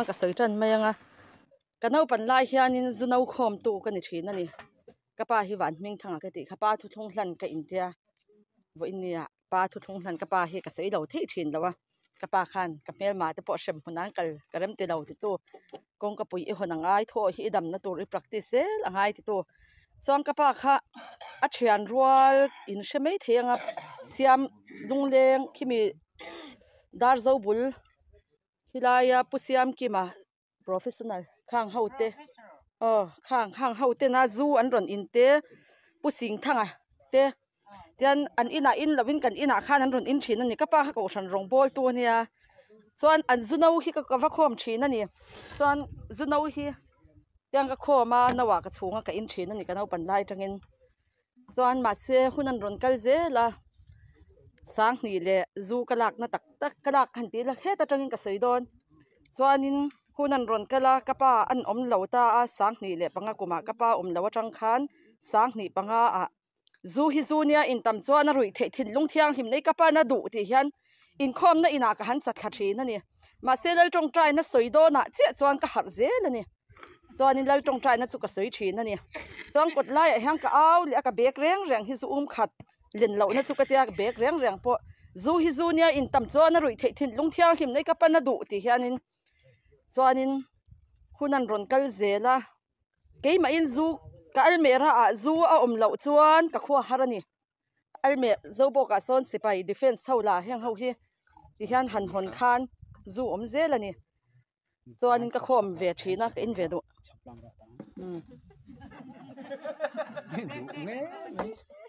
างกับสื่อจันไม่ยังอ่ะกันเอาปันไลเฮียนี่ซุเอาคอมตู้กันอีกทีนั่นนี่กับป้าฮิวันมิงทางกันติกับป้าทุ่งทุ่งหลันกับอินเดียวันนี้ป้าทุ่งทุ่งหลันกับป้าเฮกับสื่อเราที่ทีนแล้ววะกับป้าขันกับเมลมาแต่ปอเชมคนนั้นกันกับเริ่มตีเราติดตัวกงกับปุ๋ยอีหนังไอ้ทั่วฮีดำนั่นตัวรี p รักติ c e เองไอติดตัวจอมกับป้าขะอาเชียนรัวอินเชไม่เทียงอ่ะเสียมดุงเลงที่มีดาร์โซบุล hilaya pusiam kima professional khang haute ờ khang khang haute na zu an ron in te pusing thanga te tian an ina in lovin kan ina khan an ron in thin ani kapa ka ocean rong bol tu nia chuan an zunau hi ka ka khom thin ani chuan zunau hi tiang ka khoma nawa ka chunga ka in thin ani ka no pan lai tangin chuan ma se hunan ron kal ze la สังนี่เลยูกระลักนาตักตักกระลักหันตีละเคตะจงกสวยดนส่วนนคุณนันรนกะลากระป้าอันอมเหลาตาสังนี่เลยปังกุมากระป้าอมเหลาจังขันสังนี่ปังอาจูฮิจูเนียอินตัมจวนนรุยเทถิ่นลุงเทียงหิมในกระป้านาดูที่เันอินคอมนะอินากหันสัตว์ขี้นั่นนี่มาเซลล์จงใจนาสวยดนนะเจ้าจวนก็หักเจนนี่จวนนี่เลิกจงใจนะจุกสวยชีนนี่จังกดไล่เห็งก็เอาเลยก็เบรกเร่งแรงฮิจูอมขัด lin lo na chu ka tia bag reng reng po zu hi zu nia in tam chuan a rui thei thin lung thiang hlim nei ka pan a du ti hianin chuanin hunan ron kal zela keima in zu ka almera a ah zu a om lo chuan ka khua harani alme zo bo ka ah son sipai defense thola heng ho hi ti hian han hon khan zu om zela ni chuan in ka khom ve thina ka in ve du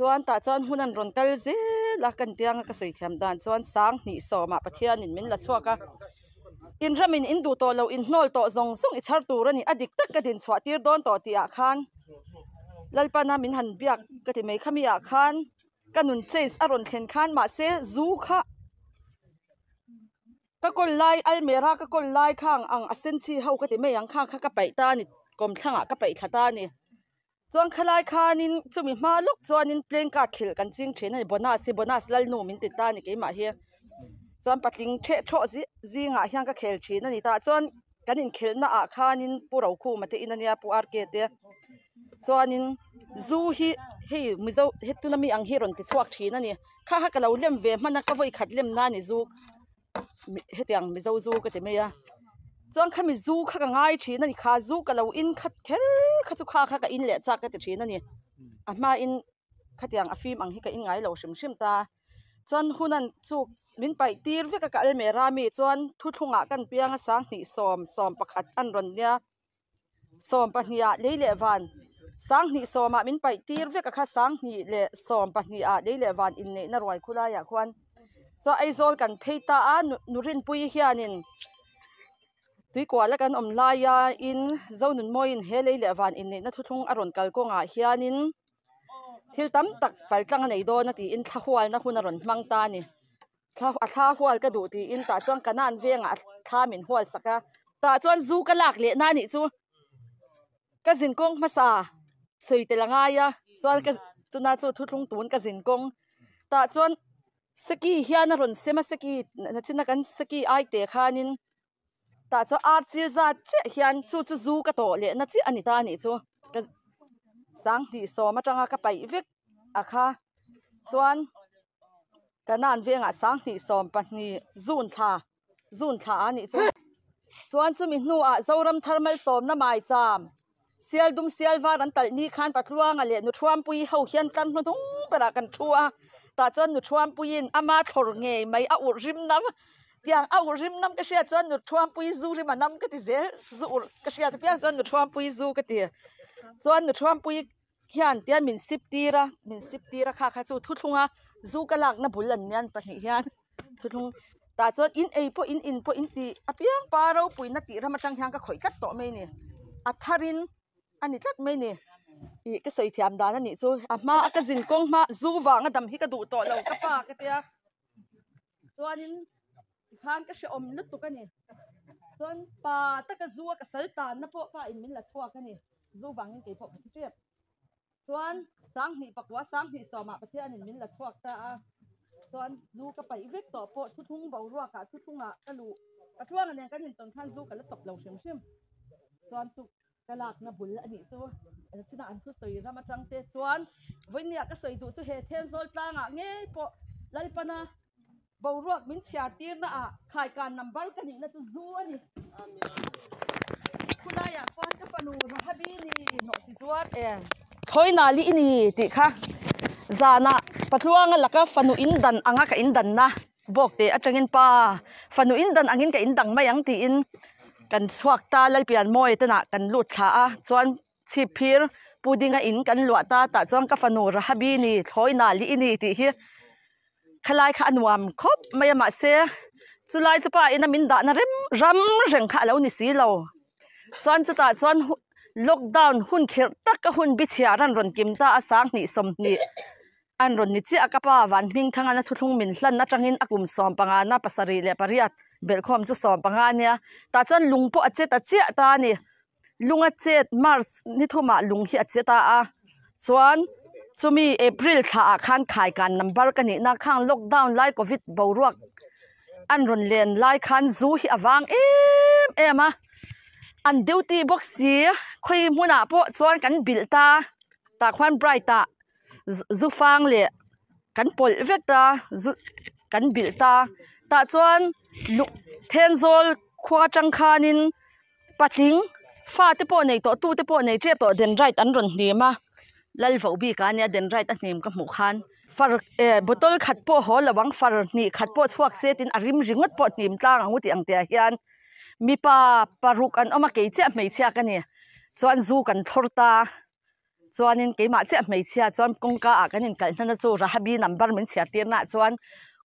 ส่วนตาชวนหุ่นันรนเตลซีลักกันเตียงกับสวยเทียมดานชวนสังนิสอมาปะเทียนินมินละชัวกะอินรามินอินดูโตเลวอินนอลโตซงซงอิชาร์ตูรันี่อดีตก็เดินสวัตีร์ดอนโตตีอาคันลัลปานามินหันเบียกก็ที่ไม่ขมีอาคันกันนุนเจสอรอนเข็นคันมาเซซูคะก็คนไล่อเมราก็คนไล่ข้างอังอเซนซีเฮาก็ที่ไม่ยังข้างเขาก็ไปตานี่กรมข้างก็ไปขัดตานี่ chuan khalai khanin chumi hma lok chuanin plain card khel kan ching thren hei bonus hi bonus lal nu min ti ta ni keimah hi chuan patling the tho zi zingah hian ka khel thin ani ta chuan kan in khelna a khanin puro khu mate in ania pu arke te chuanin zu hi hei mizo hetunami ang hiron ti chuak thin ani kha ha kalo lem ve hmana ka voi khat lem na ni zu hetiang mizo zu ka te meya chuan khami zu kha ka ngai thin ani kha zu kalo in khat khel ขาจุข้าข้าก็อินเล่จาก็ติดชน่นี่อามาอินข้าเตียงอฟิมังฮิก็อินไงเราชิมชิมตาจนหุนันจูมินไปตีรฟิกกะเอลเมรามีจนทุทุงะกันเปียงสังหิสอมสอมประคัดอันรนเนี่ยสอมปัญญาเลยเลวันสังหิสอมมินไปตีรฟิกกะข้าสังหิเลสอมปัญญาเลยเลวันอินเนนรวยคุลายควันจะไอโซลกันเพตาอานุรินปุยเฮียนินตัวกว่าแล้วกันอมลายาอินเจ้าหนุ่มมอยน์เฮเลยเลวันอินเนีุ่่งทุ่งอรุณกัลกงอาฮิอันินทิลตั้มตักไปจังในโดนนทีอินท้าหัวนักคุนอรุณมังตานี่ท้าท้าหัวก็ดูที่อินตาจวนกันนันเวียงอ่ทามินหัวสักะตาจวนซูกะหลักเลียนานิจูกระจินกงมาสาสุยเตลังไงยาจวนกระตุนาจูทุ่งทุ่งตุนกระจินกงตาจวนสกีเฮียนอรุณเสมาสกีนัชินักันสกีไอเตะขานินต่ชาวอาร์จีจะเชี่ยเฮียนชูชูกระโดดเลยนะที่อันนี้ตานี่ชูก็สังทีโซมาจังอาก็ไปวิกอะค่ะส่วนก็นานเวียงอ่ะสังทีโซมปัจจุบนุนท่าจุนท่าอันนี้ช่วนชูมีหนูอ่ะเจ้ารำทำไมโซมน่ะหมายจำเสียดุมเสียว่ารันตัดนี่ขันปัทรวงอ่ะเลยนุชวนปุยเขาเฮียนกันมาทุ่งปละกันชัวแต่จนนุชวนปุยอาะมาทอดเงยไม่เอาอุริมนะ tiang au rim nam ka shia chon nu thuam pui zu rim nam ka ti ze zu ka shia ti pian chon nu thuam pui zu ka ti chon nu thuam pui hian tia min sip ti ra min sip ti ra kha kha chu thu thunga zu ka lak na bulan nian pa ni hian thu thung ta chon in ei po in in po in ti apiang pa ro pui na ti ra matang hiang ka khoi kat to me ni a à, tharin ani à, tlat me ni i ka soi thiam dan ani chu a à, ma ka jin kong ma zu wa nga dam hi ka du to lo ka pa ka tia chuanin ฮานก็เชียอมนตัวกันนี่ส่วนป่าตะกจัวก็สลตานนะพวกป่าอินมินละชัวกันเองจู่บังเงี้ยพ่อเทียบวนสังหีปักวะสังหีสอมาประเทศอินมินละชัวตาส่วนจู่ก็ไปเวกต่อพวกชุดทุ่งเบารัวกับชุดทุ่งอ่ะกะลูกระทั่งอันเนี้ก็เห็นตอนขั้นจู่ก็เลยตกเหลวเชื่อมเชืมส่วนจุ่กะลากนะบุญละอันนี่จู่ที่น่าอันคือสวยธรรมจังเต่วนวันนี้ก็ส่ยดูสุเหตุเทนโซลต่างอ่ะเงี้ยพอไล่ปะนะบรวมินชาตีนะขายการนำบัลกันนะจะซัวนี่คุณนายฟังกับปนูนะฮบีนีนกซิซัวเองทอยนาลีนี่ติค่ะจานะปัทรวงแล้วก็ฟันูอินดันอังกัอินดันนะบอกเตะจังเงินป้าฟันูอินดันอังินกัอินดังไม่ยังตีอิน กันสวักตาแล้วเปลี่ยนมวยตนะกันลุดขาจวนชิพีร์ปูดิงอินกันลวดตาแต่จวนกับฟันูระฮบีนี่ทอยนาลีนี่ติค่ขลายขานวมครบไม่มาเสียจุลจะไปนั่นมินดานริมรำเริงขาแล้วนี่สีเราส่วนจะตัดส่วนล็อกดาวน์หุ่นเขียตักกับหุ่นบิชยารันรนกิมตาาสางนี่สมนี่อันรนนี่จีอากาปาวันมิงทางอันทุ่งมินสันนัจังหินอากุมสอมปังานาปัสรีเลปริยัดเบลคอมจะสอมปังานเนี่ยตาจันลุงปอเจตาเจตานี่ลุงอเจตมาร์สนี่ทุ่มาลุงเฮียเจตาอ่ะส่วนจะมีเอพริลถ้าขันขายกันนับกันนี่นะข้างล็อกดาวน์ไล่โควิดบรวกอันรุนแรงไล่ขันซูฮีอวังเอมเอมะอันเดิวตีบ็อกซี่คุยมุนอาปุชวนกันบิลตาตาควันไบรตาซูฟังเลกันปล่อยเวตากันบิลตาตาชวนลุกเทนโซลควาจังคานินปัดลิงฟาติปอในตัวตู้ติปอในเจ็บตัวเดินไรตอันรุนเดียมา lal vo bi ka nia den right anem ka mu khan far e botol khat po ho lawang far ni khat po chuak se tin arim ringot po nim tlang ang uti ang te hian mi pa paruk an oma ke che mei chia ka ni chuan zu kan thor ta chuan in keima che mei chia chuan kong ka a kan in kal hna chu rahabi number min chia tir na chuan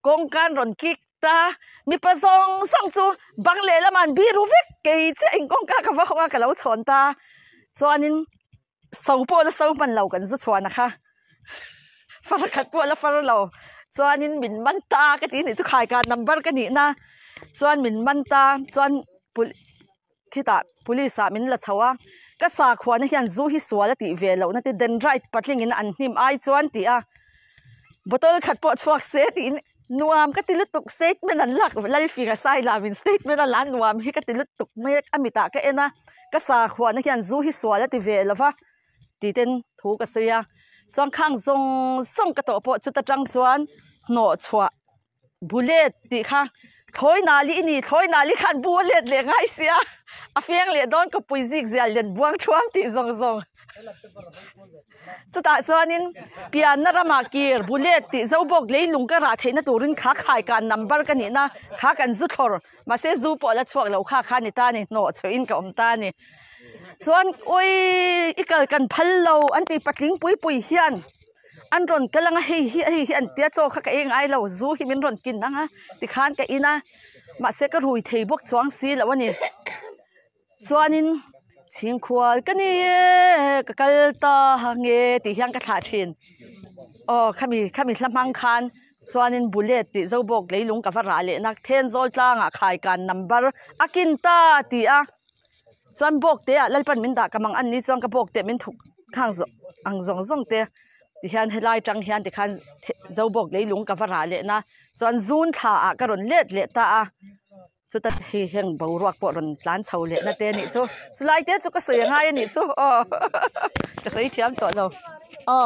kong kan ron kik ta mi pa song song chu bang le la man bi ru vek ke che in kong ka ka va ho ka lo chon ta chuan in สาวปวละสาวมันเหล่ากันสุดชวนนะคะฟาร์กัดปวละฟัร์เหล่าจวนนินมินมันตากันทีนี่จะขายการนัมเบอร์กันนี่นะจวนมินมันตาจวนปุคิดตาปุลิสามินละชาวก็สาขวานี่ยันซูฮิสวาละติเวลเหานนี่เดนไรต์ปัดลิงินอันนิมไอจวนตีอ่ะบัตรขัดปวดชวกเซตินนัวมก็ติลุตุกสเตทเมนันหลักลายฟิกาไซลาวินสเตทเมนันลันนัวมให้ก็ติลุตุกเมกอมิตาก็เอ็นะก็สาขวานี่ยันซูฮิสวาละติเวลละวะตีเต้นทุกระเสียจังข้างทรงส่งกระโตปจุดจังจวนหนอชัวบุเลตตีข้างถอยนาลีนี่ถอยนาลีขันบุวเลตเลี้ยงไอเสียอาเฟียงเลี้ยดอนก็ปุยซิกเสียเลี้ยบวงชวมตีซงซงจุดตาจวนินเปียนนรมากีร์บุเลตตีเจ้าบอกเลยลุงก็ราเทนตัวรินขาขายกันนัมเบอร์กันนี่นะขากันสุดทอร์มาเสียจูปอและชัวเราขาขานี่ตานี่หนอชัวอินกับอมตานี่ส่วนอุยอีกกันพันเรอันตีปัดลิงปุยปุยเฮียนอันรนกาลังเฮียเฮียเฮียนเตี้ยโจขาก็เองไอเราซูฮิมินรนกินนะฮะติคานก็อีนะมาเสกรุยเทบกสวงซีแล้ววันนี้ส่วนินเชียงควายกันนี่ก็กลตาเงติยังก็ขาชเชนอ๋อข้ามีขามีสมังคันส่วนินบุเลติเจ้าบกเลยลุงกับฟ้าเลยนักเทนโซลจ้างอ่ะขายกันนัมเบอร์อากินตาตีอ่ะจวนบกเตะไล่ปันมินดากำลังอันนี้จวนกระบกเตะมินถูกข้างสอังสองสองเตะที่เห็นไล่จังเห็นที่ขันเจ้าบกเลยลุงกับฟาราเลยนะจวนซูนท่าอ่ะกระรนเล็ดเล็ดตาสุดท้ายเห็นบัวรักปวดรนร้านเฉาเลยนะเตะนี่จู่สุดท้ายเตะจู่ก็เสียง่ายนี่จู่อ๋อก็เสียเทียมตัวเราอ๋อ